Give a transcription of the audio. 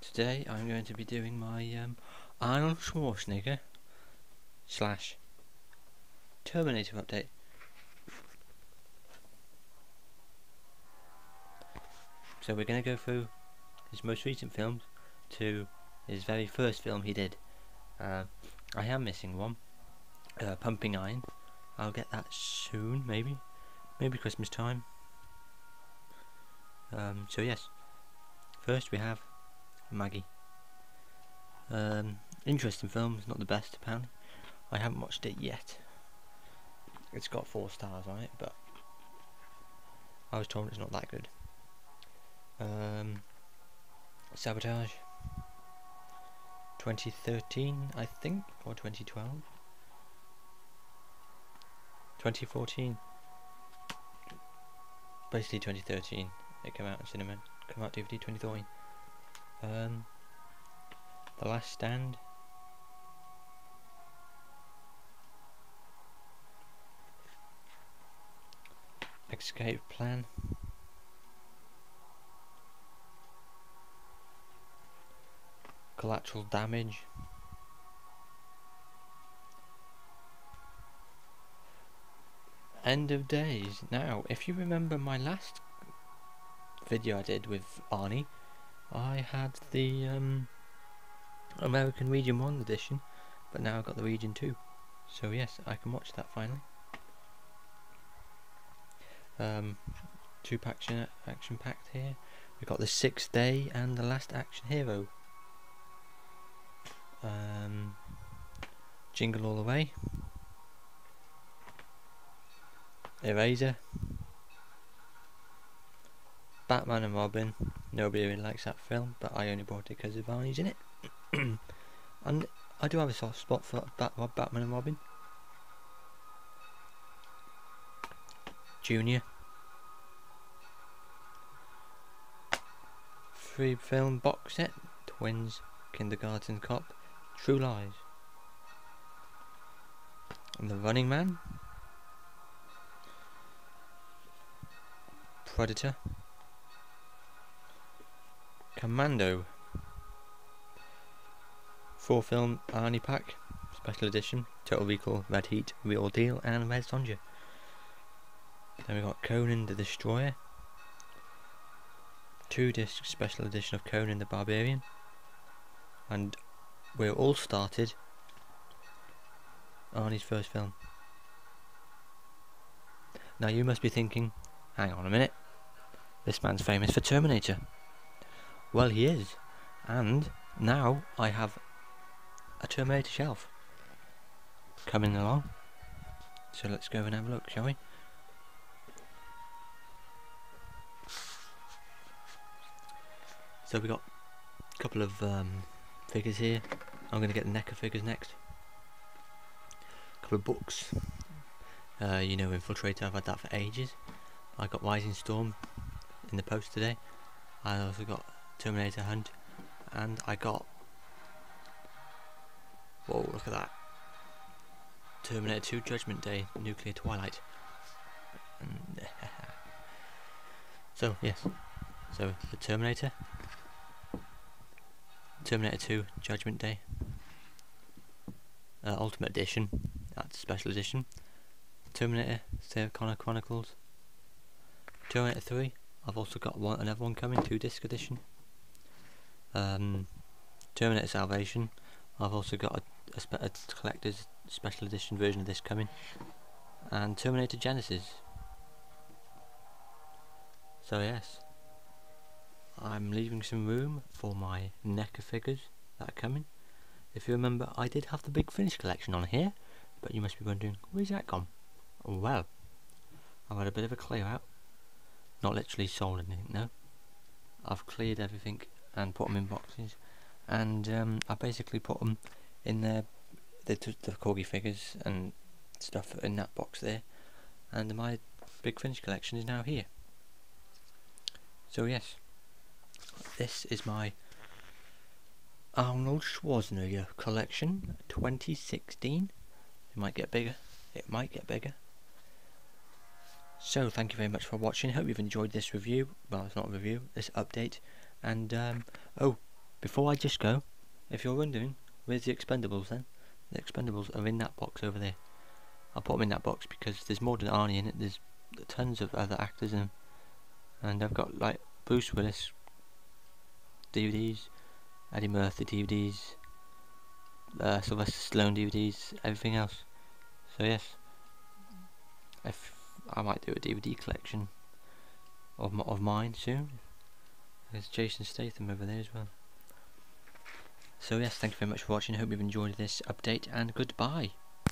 today I'm going to be doing my um, Arnold Schwarzenegger slash Terminator update. So we're going to go through his most recent films to his very first film he did. Uh, I am missing one, uh, Pumping Iron. I'll get that soon, maybe, maybe Christmas time. Um, so yes, first we have Maggie. Um, interesting film, it's not the best apparently. I haven't watched it yet. It's got four stars on it, but I was told it's not that good. Um, Sabotage. 2013, I think, or 2012. 2014. Basically 2013. It came out in cinema. Came out DVD 2013. Um, The Last Stand. Escape Plan. Collateral Damage. End of Days. Now, if you remember my last video I did with Arnie, I had the um, American Region 1 edition, but now I've got the Region 2. So yes, I can watch that finally. Um, two action action packed here. We've got the Sixth Day and the Last Action Hero. Um, Jingle All the Way. Eraser. Batman and Robin. Nobody really likes that film, but I only bought it because of Arnie's in it. and I do have a soft spot for Bat Batman and Robin. Junior. Free film box set. Twins. Kindergarten Cop. True Lies. And The Running Man. Predator. Commando. Four film Arnie pack, special edition, Total Recall, Red Heat, Raw Deal, and Red Sonja. Then we got Conan the Destroyer. Two disc special edition of Conan the Barbarian. And we're all started Arnie's first film. Now you must be thinking, hang on a minute, this man's famous for Terminator. Well, he is. And now I have a Terminator shelf coming along. So let's go and have a look, shall we? So we got a couple of um, figures here. I'm going to get the NECA figures next. A couple of books. Uh, you know Infiltrator, I've had that for ages. I got Rising Storm in the post today. I also got Terminator Hunt, and I got. Whoa, look at that! Terminator 2 Judgment Day, Nuclear Twilight. so, yes. So, the Terminator. Terminator 2 Judgment Day. Uh, Ultimate Edition. That's special edition. Terminator Sarah Connor Chronicles. Terminator 3. I've also got one another one coming, two disc edition. Um, Terminator Salvation. I've also got a, a, spe a, collector's special edition version of this coming, and Terminator Genisys. So yes, I'm leaving some room for my NECA figures that are coming. If you remember, I did have the Big Finish collection on here, but you must be wondering, where's that gone? Well, I've had a bit of a clear out. Not literally sold anything, no. I've cleared everything and put them in boxes. And um, I basically put them in the, the, the corgi figures and stuff in that box there. And my big finish collection is now here. So yes. This is my Arnold Schwarzenegger collection 2016 it might get bigger. It might get bigger. So thank you very much for watching. Hope you've enjoyed this review. Well it's not a review. This update and um, oh before I just go, if you're wondering, where's the Expendables then? The Expendables are in that box over there. I'll put them in that box because there's more than Arnie in it. There's tons of other actors in. And I've got like Bruce Willis DVDs, Eddie Murphy DVDs, uh, Sylvester Stallone DVDs, everything else. So yes, if I might do a DVD collection of of mine soon. There's Jason Statham over there as well. So yes, thank you very much for watching. I hope you've enjoyed this update and goodbye.